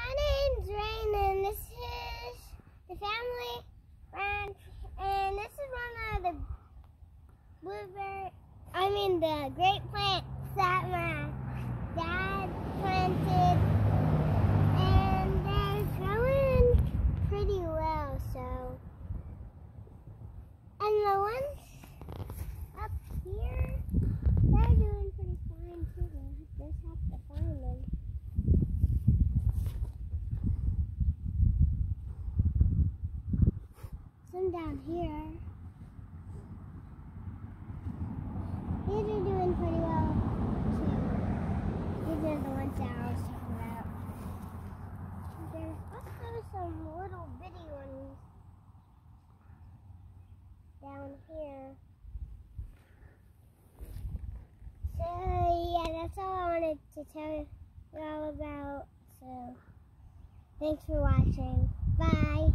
my name's Rain, and this is the family ranch, and this is one of the blueberry, I mean the great plants that my dad planted, and they're growing pretty well, so. And the ones up here, they're doing pretty fine too. We just have to find them. Some down here. These are doing pretty well too. These are the ones that I was talking about. There's also some little bitty ones down here. So yeah, that's all I wanted to tell you all about. So thanks for watching. Bye.